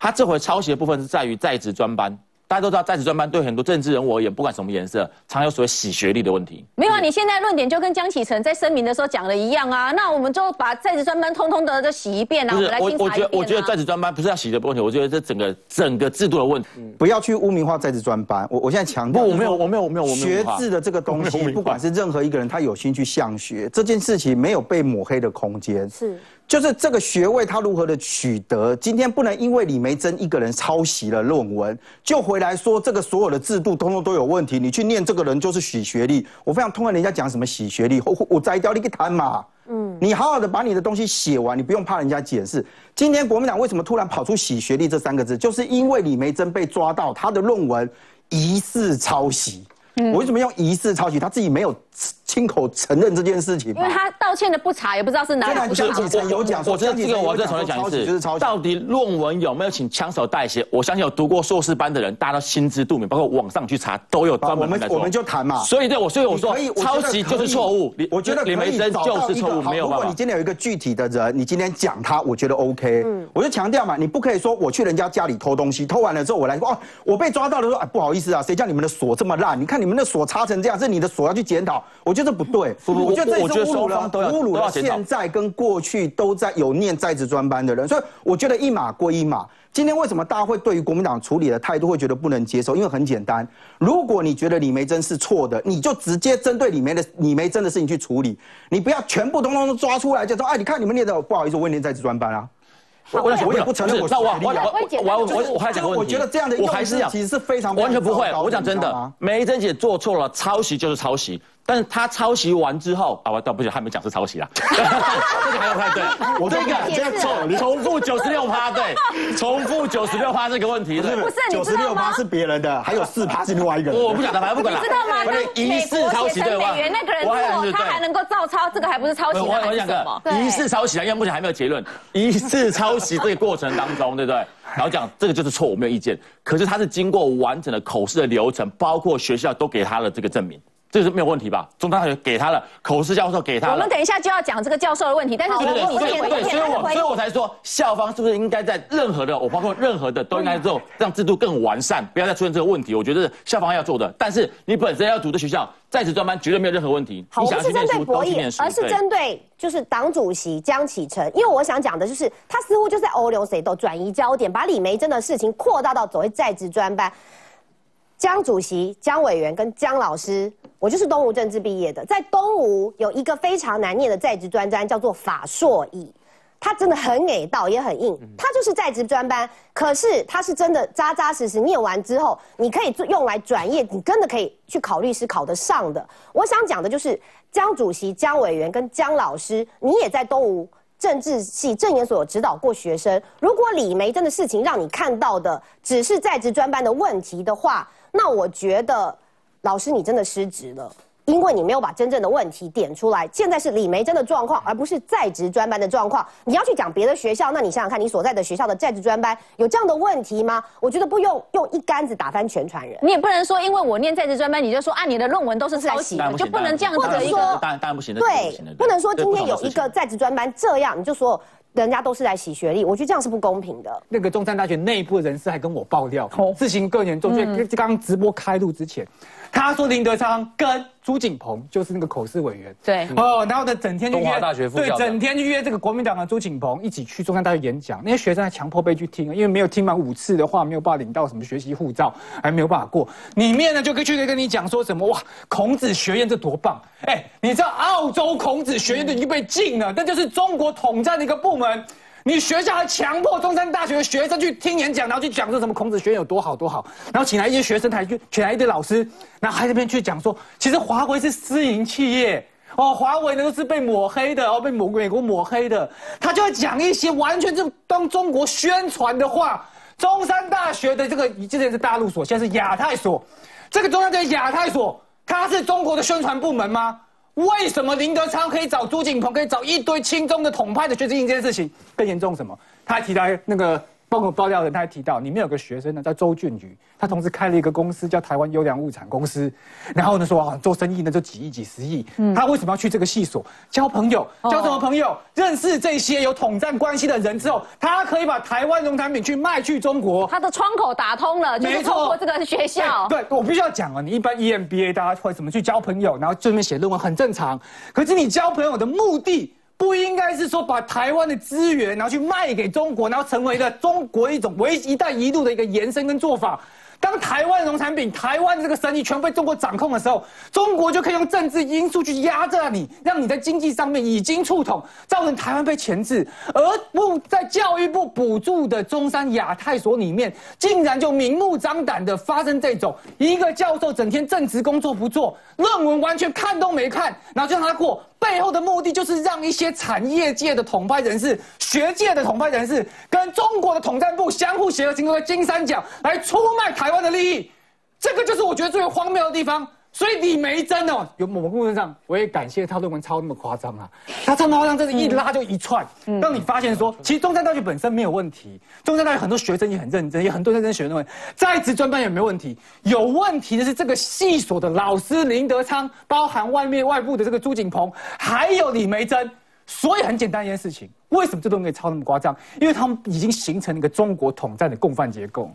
他这回抄袭的部分是在于在职专班。大家都知道，在职专班对很多政治人物而言，不管什么颜色，常有所谓洗学历的问题。没有啊，你现在论点就跟江启臣在声明的时候讲的一样啊。那我们就把在职专班通通的都洗一遍啊，我们来我我觉。得我觉得在职专班不是要洗的问题，我觉得这整个整个制度的问题。不要去污名化在职专班。我我现在强调，不我没有我没有我没有我没有学制的这个东西，不管是任何一个人，他有心去向学，这件事情没有被抹黑的空间。是。就是这个学位他如何的取得，今天不能因为李梅珍一个人抄袭了论文，就回来说这个所有的制度通通都有问题。你去念这个人就是洗学历，我非常痛恨人家讲什么洗学历，我我摘掉你个谈嘛。嗯，你好好的把你的东西写完，你不用怕人家解释。今天国民党为什么突然跑出洗学历这三个字，就是因为李梅珍被抓到他的论文疑似抄袭。我为什么用疑似抄袭？他自己没有亲口承认这件事情。因为他道歉的不查，也不知道是哪里不查虽然江。启臣有讲说，我觉得这个我要再重新讲一次就是抄，袭。到底论文有没有请枪手代写？我相信有读过硕士班的人，大家都心知肚明，包括网上去查都有专我门在说们我们就谈嘛。所以对我，所以我说抄袭就是错误。李我觉得李梅珍可以找是错误，一个好如果你。今天有一个具体的人，你今天讲他，我觉得 OK。我就强调嘛，你不可以说我去人家家里偷东西，偷完了之后我来说哦，我被抓到了，说哎不好意思啊，谁叫你们的锁这么烂？你看你们的锁插成这样，是你的锁要去检讨。我觉得这不对，不不我觉得这我觉得是侮辱了双方都要侮辱了现在跟过去都在有念在职专班的人，所以我觉得一码归一码。今天为什么大家会对于国民党处理的态度会觉得不能接受？因为很简单，如果你觉得李梅珍是错的，你就直接针对李梅的李梅珍的事情去处理，你不要全部通通都抓出来，就说哎，你看你们念的不好意思，我也念在职专班啊。我我我也不承认我是那我我我我我我我还讲个问题，我觉得这样的我还是讲其实是非常完全不会我讲真的梅珍姐做错了，抄袭就是抄袭。但是他抄袭完之后啊，我倒不讲，还没讲是抄袭 啦，这个还有不太对。我这个这个重重复九十六趴，对，重复九十六趴这个问题，对。不是你九十六趴是别人的，还有四趴是另外一个人。我不讲他，反正不管了。你知道吗？那疑似抄袭对吧美元那个人他还能够照抄，这个还不是抄袭我，还我讲？个疑似抄袭啊，因为目前还没有结论。疑似抄袭这个过程当中，对不对？然后讲这个就是错我，没有意见。可是他是经过完整的口试的流程，包括学校都给他了这个证明，这个是没有问题吧？中大学给他了，口试教授给他了我们。等一下就要讲这个教授的问题，但是对对对，如果你先所以对，所以我所以我才说，校方是不是应该在任何的，我包括任何的都应该做，让制度更完善，不要再出现这个问题。我觉得是校方要做的，但是你本身要读的学校在职专班绝对没有任何问题。好，不是针对博弈而是对针对就是党主席江启臣，因为我想讲的就是他似乎就在欧流谁都转移焦点，把李梅珍的事情扩大到所谓在职专班。江主席、江委员跟江老师，我就是东吴政治毕业的，在东吴有一个非常难念的在职专班，叫做法硕乙。他真的很给道，也很硬，他就是在职专班，可是他是真的扎扎实实念完之后，你可以做用来转业，你真的可以去考律师考得上的。我想讲的就是江主席、江委员跟江老师，你也在东吴政治系政研所有指导过学生。如果李梅真的事情让你看到的只是在职专班的问题的话，那我觉得老师你真的失职了。因为你没有把真正的问题点出来，现在是李梅珍的状况，而不是在职专班的状况。你要去讲别的学校，那你想想看，你所在的学校的在职专班有这样的问题吗？我觉得不用用一竿子打翻全船人。你也不能说，因为我念在职专班，你就说啊，你的论文都是抄袭就不能这样子或者的一个。说当然当然不行的，对不能说今天有一个在职专班这样，你就说人家都是来洗学历，我觉得这样是不公平的。那个中山大学内部的人士还跟我爆料，事情更严重，就刚刚直播开录之前，他说林德昌跟朱景鹏就是那个口试委员，对。哦，然后呢，整天就约大学副校对，长。整天就约这个国民党的朱景鹏一起去中山大学演讲，那些学生还强迫被去听，因为没有听满五次的话，没有办法领到什么学习护照，还没有办法过。里面呢就跟去跟你讲说什么哇，孔子学院这多棒，哎，你知道澳洲孔子学院都已经被禁了，那就是中国统战的一个部门。你学校还强迫中山大学的学生去听演讲，然后去讲说什么孔子学院有多好多好，然后请来一些学生，还去请来一堆老师，然后还在那边去讲说，其实华为是私营企业。哦，华为呢都是被抹黑的，哦，被抹美国抹黑的，他就会讲一些完全是帮中国宣传的话。中山大学的这个之前是大陆所，现在是亚太所，这个中山大学亚太所，它是中国的宣传部门吗？为什么林德昌可以找朱景鹏，可以找一堆轻中的统派的学生进这件事情？更严重什么？他还提到那个包括爆料人他还提到，里面有个学生呢叫周俊宇，他同时开了一个公司叫台湾优良物产公司，然后呢说啊做生意呢就几亿几十亿，他为什么要去这个系所交朋友？交什么朋友？认识这些有统战关系的人之后，他可以把台湾农产品去卖去中国。他的窗口打通了，就是没错透过这个学校。对，对我必须要讲啊，你一般 EMBA 大家会怎么去交朋友，然后这边写论文很正常。可是你交朋友的目的不应该是说把台湾的资源然后去卖给中国，然后成为一个中国一种为“一带一路”的一个延伸跟做法。当台湾农产品、台湾的这个生意全被中国掌控的时候，中国就可以用政治因素去压榨你，让你在经济上面已经触痛，造成台湾被钳制。而不在教育部补助的中山亚太所里面，竟然就明目张胆的发生这种一个教授整天正职工作不做，论文完全看都没看，然后就让他过。背后的目的就是让一些产业界的统派人士、学界的统派人士，跟中国的统战部相互协合，形成金三角，来出卖台湾的利益。这个就是我觉得最荒谬的地方。所以李梅珍哦，有某个部分上，我也感谢他论文抄那么夸张啊，他抄那么夸张，真是一拉就一串，让你发现说，其实中山大学本身没有问题，中山大学很多学生也很认真，也很多认真学论文，在职专班也没问题，有问题的是这个系所的老师林德昌，包含外面外部的这个朱景鹏，还有李梅珍。所以很简单一件事情，为什么这东西可以抄那么夸张？因为他们已经形成了一个中国统战的共犯结构。